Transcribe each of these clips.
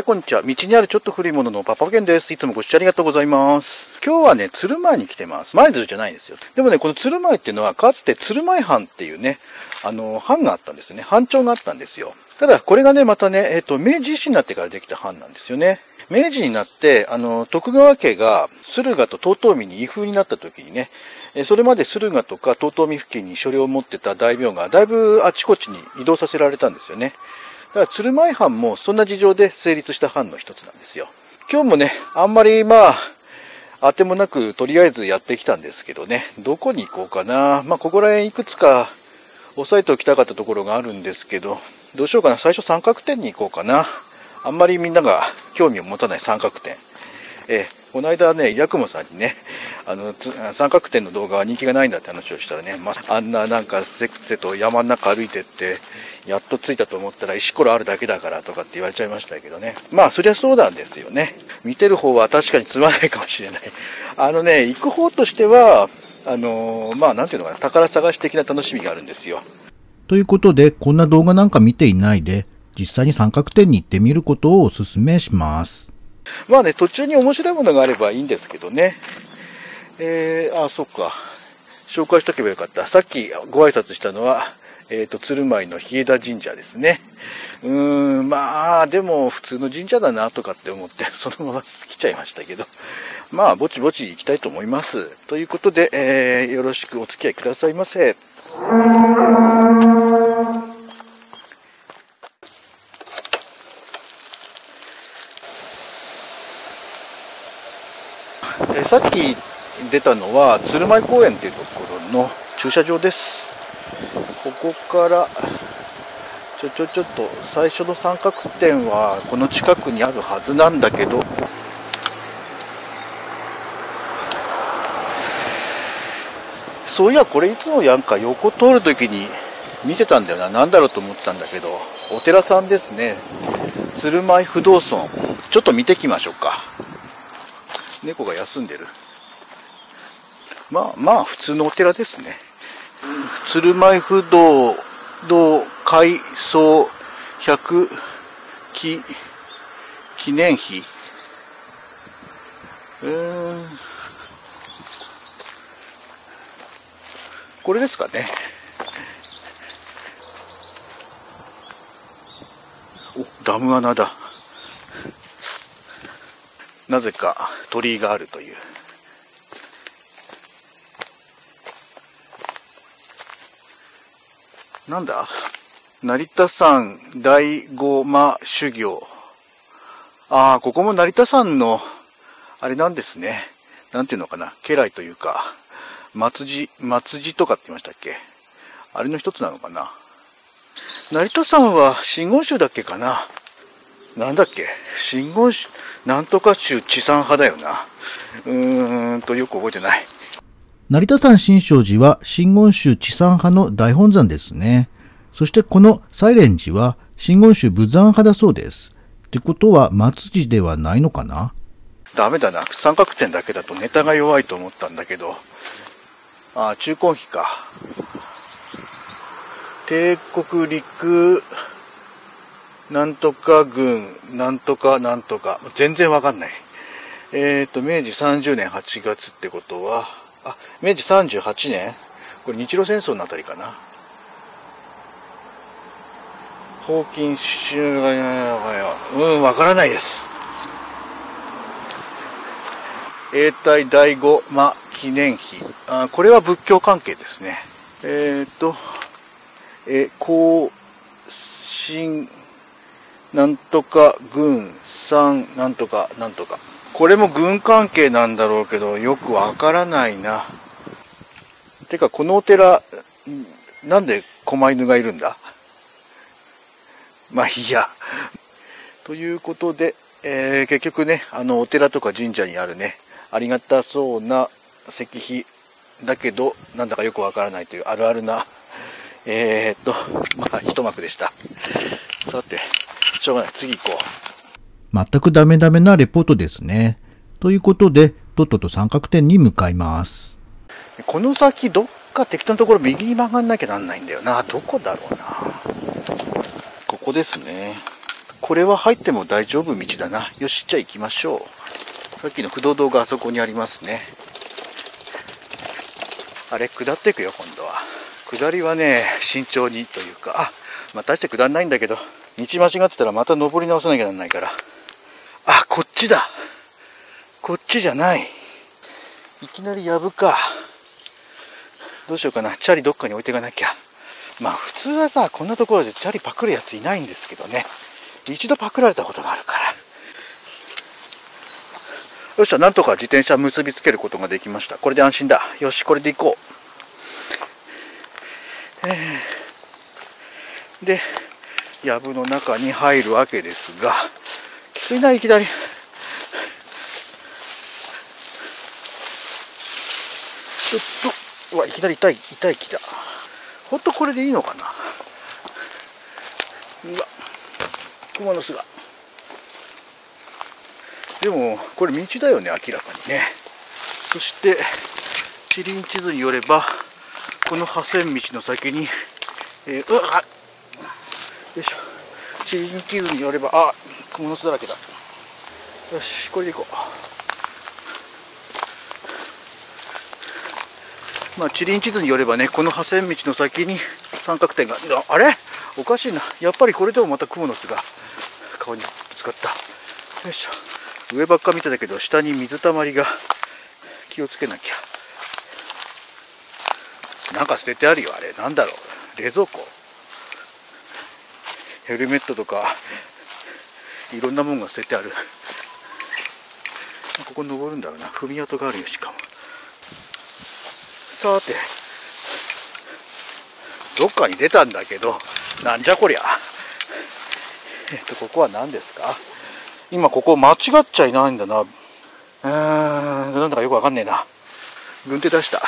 はい、こんにちは。道にあるちょっと古いもののパパケンです。いつもご視聴ありがとうございます。今日はね、鶴舞に来てます。舞鶴じゃないんですよ。でもね、この鶴舞っていうのは、かつて鶴舞藩っていうね、あの、藩があったんですよね。藩庁があったんですよ。ただ、これがね、またね、えっ、と、明治維新になってからできた藩なんですよね。明治になって、あの、徳川家が駿河と遠江に異風になった時にね、それまで駿河とか遠江付近に所領を持ってた大名がだいぶあちこちに移動させられたんですよね。だから鶴舞藩もそんな事情で成立した藩の一つなんですよ。今日もね、あんまりまあ、あてもなくとりあえずやってきたんですけどね、どこに行こうかな。まあ、ここら辺いくつか押さえておきたかったところがあるんですけど、どうしようかな。最初三角点に行こうかな。あんまりみんなが興味を持たない三角点。えー、この間ね、ヤクモさんにね、あの三角点の動画は人気がないんだって話をしたらね、まあ、あんななんかせくせと山の中歩いてってやっと着いたと思ったら石ころあるだけだからとかって言われちゃいましたけどね。まあそりゃそうなんですよね。見てる方は確かにつまらないかもしれない。あのね行く方としてはあのまあなんていうのかな宝探し的な楽しみがあるんですよ。ということでこんな動画なんか見ていないで実際に三角点に行ってみることをお勧めします。まあね途中に面白いものがあればいいんですけどねえー、あ、そっか。紹介しとけばよかった。さっきご挨拶したのは、えっ、ー、と、鶴舞の日枝神社ですね。うーん、まあ、でも普通の神社だなとかって思って、そのまま来ちゃいましたけど、まあ、ぼちぼち行きたいと思います。ということで、えー、よろしくお付き合いくださいませ。えさっき出たのは鶴舞公園っていうところの駐車場です。ここからちょちょちょっと最初の三角点はこの近くにあるはずなんだけど。そういやこれいつもやんか横通るときに見てたんだよな。何だろうと思ってたんだけど。お寺さんですね。鶴舞不動尊。ちょっと見てきましょうか。猫が休んでる。まあまあ普通のお寺ですね。鶴舞不動道改装100記記念碑。うんこれですかね。お、ダム穴だ。なぜか鳥居があるという。なんだ？成田山大五魔修行。ああ、ここも成田山の、あれなんですね。なんていうのかな？家来というか、松地、松地とかって言いましたっけ？あれの一つなのかな？成田山は真言宗だっけかな？なんだっけ？真言宗、なんとか宗地産派だよな。うーんとよく覚えてない。成田山新勝寺は真言宗地産派の大本山ですね。そしてこのサイレン寺は真言宗仏山派だそうです。ってことは松寺ではないのかな？ダメだな。三角点だけだとネタが弱いと思ったんだけど。ああ、中根碑か。帝国陸なんとか軍、なんとかなんとか。全然わかんない。えっ、ー、と、明治30年8月ってことは、あ、明治38年これ日露戦争のあたりかな。ホーキン州うん、わからないです。永代第五魔記念碑。あこれは仏教関係ですね。えっ、ー、と、え、甲信なんとか軍三なんとかなんとか。これも軍関係なんだろうけど、よくわからないな。てか、このお寺、なんで狛犬がいるんだ？まあいいや。ということで、えー、結局ね、あの、お寺とか神社にあるね、ありがたそうな石碑だけど、なんだかよくわからないというあるあるな、えー、っと、まあ、一幕でした。さて、しょうがない、次行こう。全くダメダメなレポートですね。ということで、とっとと三角点に向かいます。この先どっか適当なところ右に曲がんなきゃなんないんだよな。どこだろうな。ここですね。これは入っても大丈夫道だなよしじゃあ行きましょうさっきの不動堂があそこにありますねあれ下っていくよ今度は下りはね慎重にというかあまあ大して下んないんだけど道間違ってたらまた登り直さなきゃなんないからあこっちだ。こっちじゃない。いきなりやぶか。どうしようかな。チャリどっかに置いていかなきゃ。まあ普通はさこんなところでチャリパクるやついないんですけどね。一度パクられたことがあるから。よっしゃなんとか自転車結びつけることができました。これで安心だ。よしこれで行こう、えー、で藪の中に入るわけですが。いないきなり。ちょっと。うわいきなり痛い痛い木だ。ほんとこれでいいのかな。うわ。蜘蛛の巣が。でもこれ道だよね明らかにね。そして地理院地図によればこの破線道の先に、えー、うわ。っよいしょ。地理院地図によればあ蜘蛛の巣だらけだよしこれでいこうまあ、地理院地図によればね、この破線道の先に三角点が、あれ？おかしいな。やっぱりこれでもまた蜘蛛の巣が顔にぶつかった。よいしょ。上ばっか見てたけど、下に水たまりが気をつけなきゃ。なんか捨ててあるよ、あれ。なんだろう。冷蔵庫。ヘルメットとか、いろんなもんが捨ててある。ここ登るんだろうな。踏み跡があるよ、しかも。さて。どっかに出たんだけど。なんじゃこりゃ。えっとここは何ですか？今ここ間違っちゃいないんだな。うーんなんだかよくわかんねえな。軍手出した、う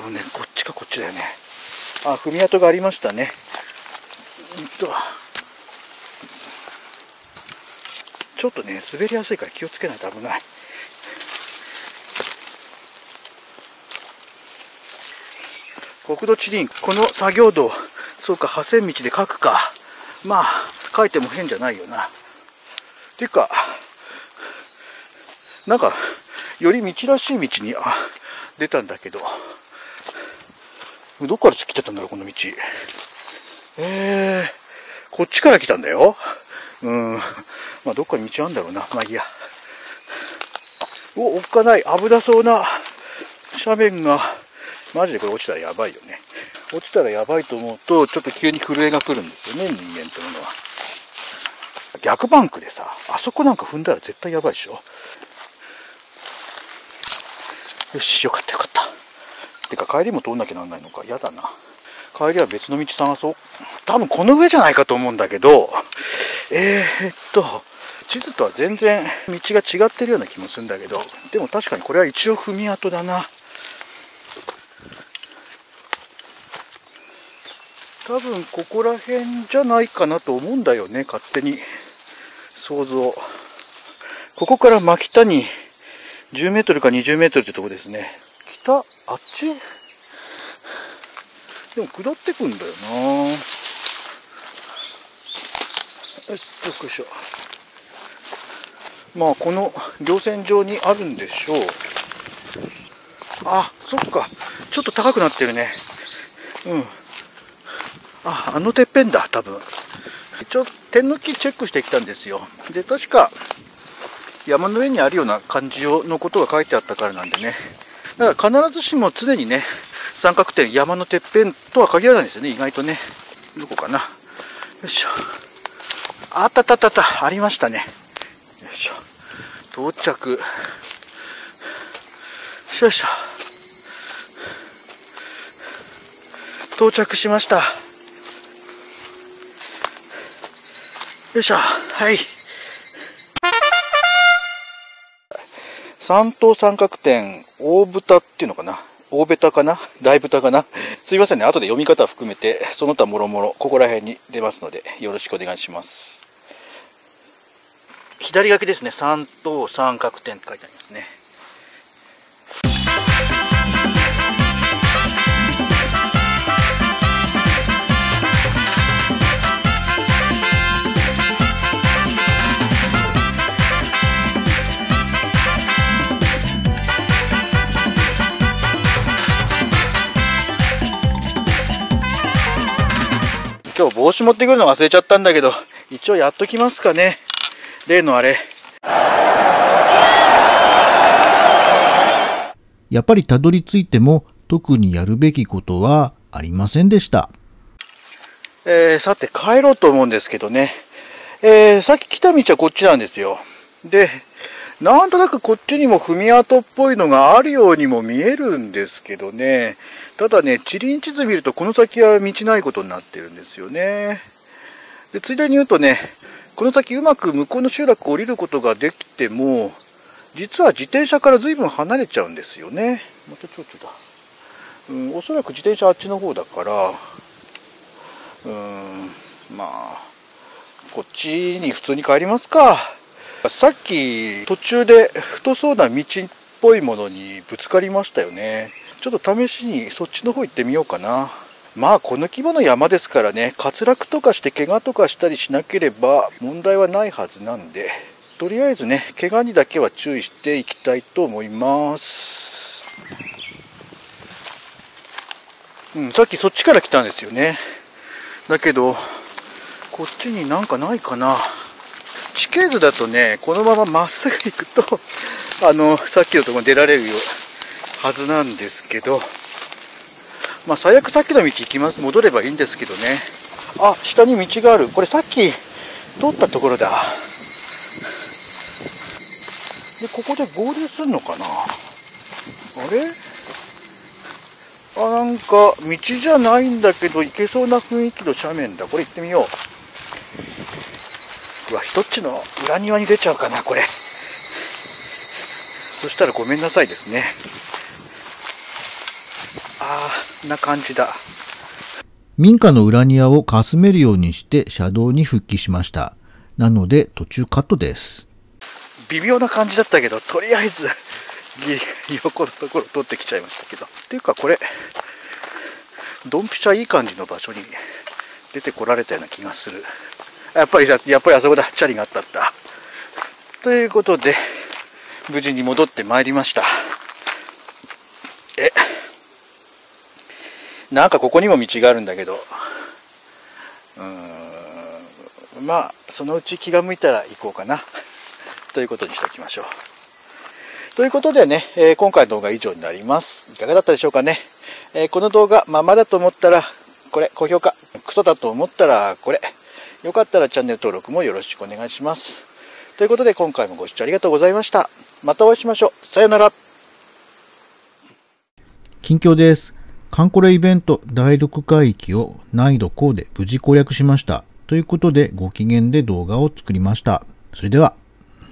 ん、多分ねこっちかこっちだよね。あ踏み跡がありましたね。うんと。ちょっとね滑りやすいから気をつけないと危ない。国土地理院この作業道そうか破線道で書くか。まあ書いても変じゃないよな。ていうかなんかより道らしい道にあ出たんだけど。どっから突ってたんだろうこの道。えー、こっちから来たんだよ。うん。まあどっかに道あるんだろうなまあいいやおおっかない危なそうな斜面がマジでこれ落ちたらやばいよね。落ちたらやばいと思うと、ちょっと急に震えが来るんですよね、人間というのは。逆バンクでさ、あそこなんか踏んだら絶対やばいでしょ。よし、よかったよかった。てか帰りも通んなきゃなんないのか。嫌だな。帰りは別の道探そう。多分この上じゃないかと思うんだけど、えー、っと、地図とは全然道が違ってるような気もするんだけど、でも確かにこれは一応踏み跡だな。多分ここら辺じゃないかなと思うんだよね、勝手に。想像。ここから真北に10メートルか20メートルってとこですね。北、あっち？でも下ってくんだよなよっしょ。まあこの稜線上にあるんでしょう。あ、そっか。ちょっと高くなってるね。うん。あ、あのてっぺんだ、多分。一応、点抜きチェックしてきたんですよ。で、確か、山の上にあるような感じのことが書いてあったからなんでね。だから必ずしも常にね、三角点、山のてっぺんとは限らないですよね、意外とね。どこかな。よいしょ。あったったったった、ありましたね。よいしょ。到着。よいしょ。到着しました。よいしょ。はい。三等三角点、大豚っていうのかな？大豚かな？大豚かな？すいませんね。後で読み方含めて、その他もろもろ、ここら辺に出ますので、よろしくお願いします。左書きですね。三等三角点って書いてありますね。今日帽子持ってくるの忘れちゃったんだけど一応やっときますかね。例のあれ。やっぱりたどり着いても特にやるべきことはありませんでした。えー、さて帰ろうと思うんですけどね。えー、さっき来た道はこっちなんですよ。で、なんとなくこっちにも踏み跡っぽいのがあるようにも見えるんですけどね。ただね、地理院地図見るとこの先は道ないことになってるんですよね。で、ついでに言うとね、この先うまく向こうの集落を降りることができても、実は自転車から随分離れちゃうんですよね。またちょっとだ。うん、おそらく自転車あっちの方だから、うーん、まあ、こっちに普通に帰りますか。さっき途中で太そうな道っぽいものにぶつかりましたよね。ちょっと試しにそっちの方行ってみようかな。まあこの規模の山ですからね、滑落とかして怪我とかしたりしなければ問題はないはずなんで、とりあえずね、怪我にだけは注意していきたいと思います。うん、さっきそっちから来たんですよね。だけど、こっちになんかないかな。地形図だとね、このまままっすぐ行くと、あの、さっきのところに出られるはずなんですけど、まあ、最悪さっきの道行きます、戻ればいいんですけどね。あ、下に道がある。これさっき通ったところだ。で、ここで合流するのかなあれ？あ、なんか、道じゃないんだけど、行けそうな雰囲気の斜面だ。これ行ってみよう。うわ、一つの裏庭に出ちゃうかな、これ。そしたらごめんなさいですね。ああ、な感じだ。民家の裏庭をかすめるようにして車道に復帰しました。なので途中カットです。微妙な感じだったけど、とりあえず、横のところ取ってきちゃいましたけど。っていうかこれ、ドンピシャいい感じの場所に出てこられたような気がする。やっぱり、やっぱりあそこだ。チャリがあったった。ということで、無事に戻ってまいりました。え、なんかここにも道があるんだけど、うーん、まあ、そのうち気が向いたら行こうかな。ということにしておきましょう。ということでね、えー、今回の動画は以上になります。いかがだったでしょうかね。えー、この動画、ままだと思ったら、これ、高評価。クソだと思ったら、これ。よかったらチャンネル登録もよろしくお願いします。ということで今回もご視聴ありがとうございました。またお会いしましょう。さよなら。近況です。カンコレイベント第6海域を難易度高で無事攻略しました。ということでご機嫌で動画を作りました。それでは。